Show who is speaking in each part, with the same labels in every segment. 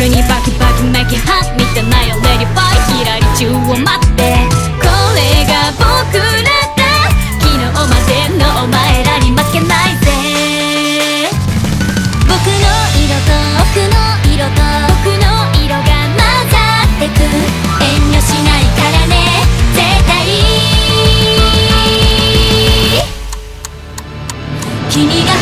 Speaker 1: 逆にバキバキメキハッ見てないよ。レディバイひらり中を待って。これが僕らだ昨日までのお前らに負けないぜ。僕の色と奥の色と僕の色が混ざってく。遠慮しないからね。絶対。君が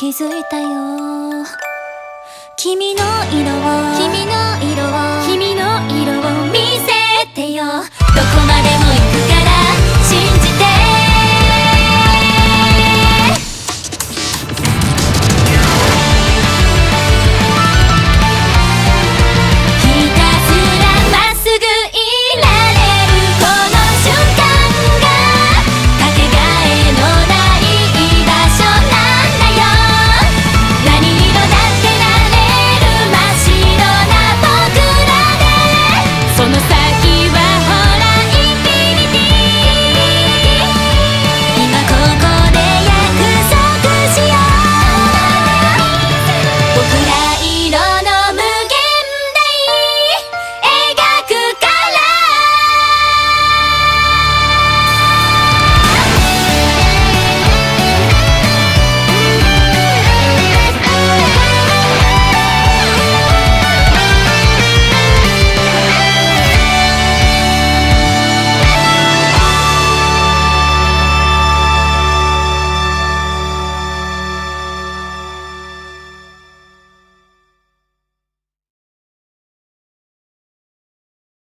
Speaker 1: 気づいたよ。君の色を